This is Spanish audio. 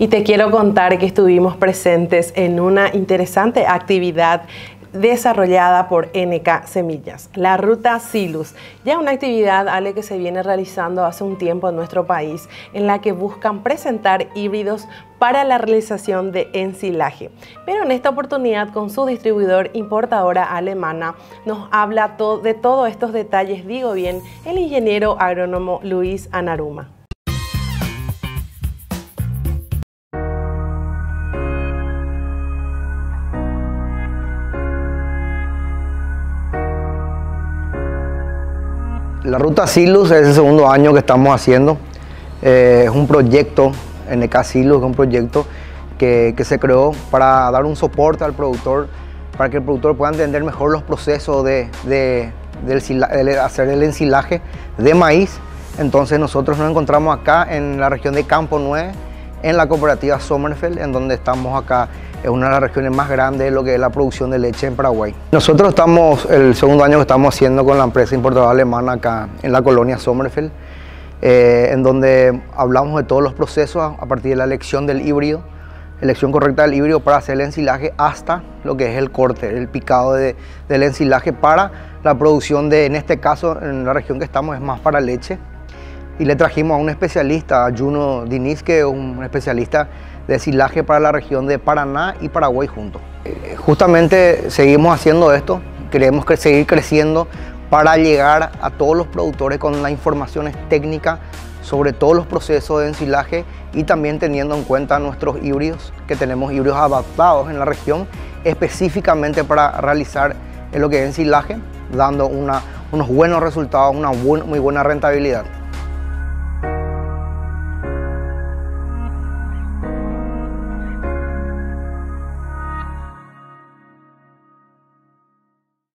Y te quiero contar que estuvimos presentes en una interesante actividad desarrollada por NK Semillas, la ruta Silus, ya una actividad Ale que se viene realizando hace un tiempo en nuestro país en la que buscan presentar híbridos para la realización de ensilaje. Pero en esta oportunidad con su distribuidor importadora alemana nos habla de todos estos detalles, digo bien, el ingeniero agrónomo Luis Anaruma. La ruta Silus es el segundo año que estamos haciendo. Eh, es un proyecto, NK Silus, es un proyecto que, se creó para dar un soporte al productor, para que el productor pueda entender mejor los procesos de, hacer el ensilaje de maíz. Entonces nosotros nos encontramos acá en la región de Campo 9, en la cooperativa Sommerfeld, en donde estamos acá es una de las regiones más grandes de lo que es la producción de leche en Paraguay. Nosotros estamos, el segundo año que estamos haciendo con la empresa importadora alemana acá en la colonia Sommerfeld, eh, en donde hablamos de todos los procesos a partir de la elección del híbrido, elección correcta del híbrido para hacer el ensilaje hasta lo que es el corte, el picado del ensilaje para la producción de, en este caso, en la región que estamos es más para leche. Y le trajimos a un especialista, a Juno Diniz, que es un especialista de silaje para la región de Paraná y Paraguay juntos. Eh, justamente seguimos haciendo esto, queremos que seguir creciendo para llegar a todos los productores con las informaciones técnicas sobre todos los procesos de ensilaje y también teniendo en cuenta nuestros híbridos, que tenemos híbridos adaptados en la región específicamente para realizar lo que es ensilaje, dando unos buenos resultados, una muy buena rentabilidad.